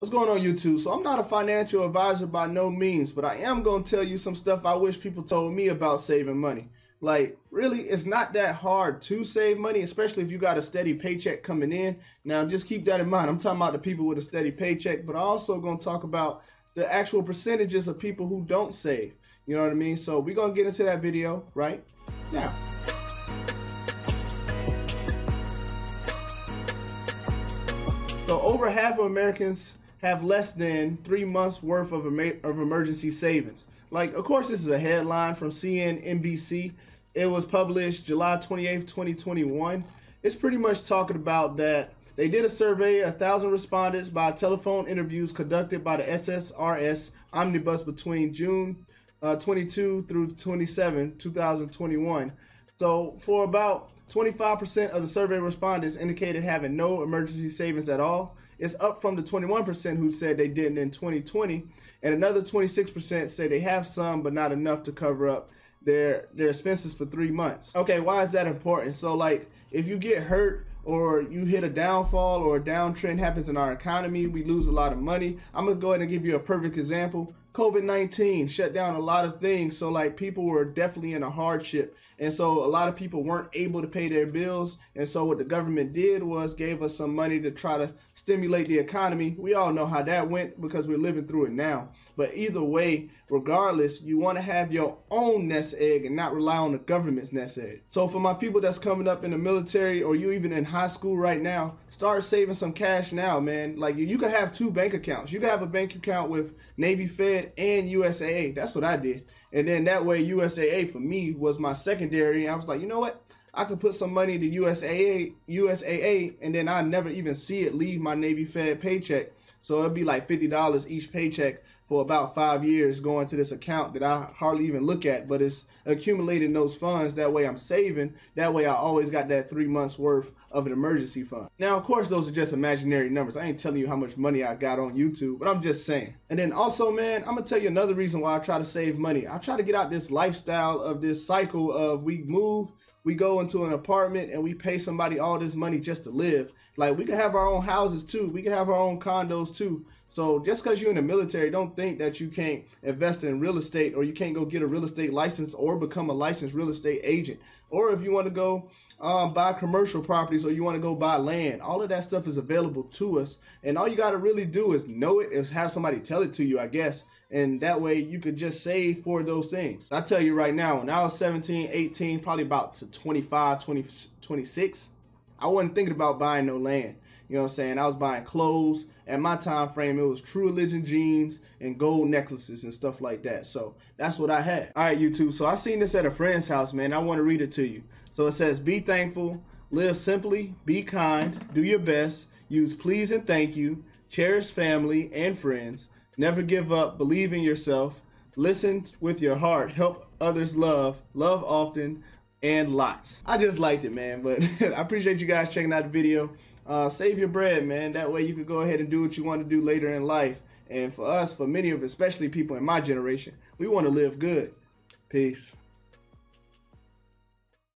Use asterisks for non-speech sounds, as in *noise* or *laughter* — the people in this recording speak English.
What's going on YouTube? So I'm not a financial advisor by no means, but I am going to tell you some stuff I wish people told me about saving money. Like, really, it's not that hard to save money, especially if you got a steady paycheck coming in. Now, just keep that in mind. I'm talking about the people with a steady paycheck, but I'm also going to talk about the actual percentages of people who don't save. You know what I mean? So we're going to get into that video right now. So over half of Americans have less than three months worth of, of emergency savings. Like, of course, this is a headline from CNBC. It was published July 28th, 2021. It's pretty much talking about that they did a survey, a thousand respondents by telephone interviews conducted by the SSRS Omnibus between June uh, 22 through 27, 2021. So, for about 25% of the survey respondents indicated having no emergency savings at all. It's up from the 21% who said they didn't in 2020, and another 26% say they have some but not enough to cover up their their expenses for 3 months. Okay, why is that important? So like if you get hurt or you hit a downfall or a downtrend happens in our economy, we lose a lot of money. I'm to go ahead and give you a perfect example. COVID-19 shut down a lot of things. So like people were definitely in a hardship. And so a lot of people weren't able to pay their bills. And so what the government did was gave us some money to try to stimulate the economy. We all know how that went because we're living through it now. But either way, regardless, you want to have your own nest egg and not rely on the government's nest egg. So for my people that's coming up in the military or you even in high school right now, start saving some cash now, man. Like you, you can have two bank accounts. You can have a bank account with Navy Fed and USAA. That's what I did. And then that way USAA for me was my secondary. And I was like, you know what? I could put some money to USAA, USAA, and then I never even see it leave my Navy Fed paycheck. So it'd be like fifty dollars each paycheck for about five years going to this account that I hardly even look at, but it's accumulating those funds. That way I'm saving. That way I always got that three months worth of an emergency fund. Now, of course, those are just imaginary numbers. I ain't telling you how much money I got on YouTube, but I'm just saying. And then also, man, I'm gonna tell you another reason why I try to save money. I try to get out this lifestyle of this cycle of we move, we go into an apartment and we pay somebody all this money just to live. Like we can have our own houses too. We can have our own condos too. So just because you're in the military, don't think that you can't invest in real estate or you can't go get a real estate license or become a licensed real estate agent. Or if you want to go um, buy commercial properties or you want to go buy land, all of that stuff is available to us. And all you got to really do is know it, is have somebody tell it to you, I guess. And that way you could just save for those things. I tell you right now, when I was 17, 18, probably about to 25, 20, 26, I wasn't thinking about buying no land. You know what I'm saying? I was buying clothes. At my time frame, it was True Religion jeans and gold necklaces and stuff like that. So that's what I had. All right, YouTube. So I seen this at a friend's house, man. I want to read it to you. So it says, be thankful, live simply, be kind, do your best, use please and thank you, cherish family and friends, never give up, believe in yourself, listen with your heart, help others love, love often, and lots. I just liked it, man. But *laughs* I appreciate you guys checking out the video uh, save your bread, man. That way you can go ahead and do what you want to do later in life. And for us, for many of especially people in my generation, we want to live good. Peace.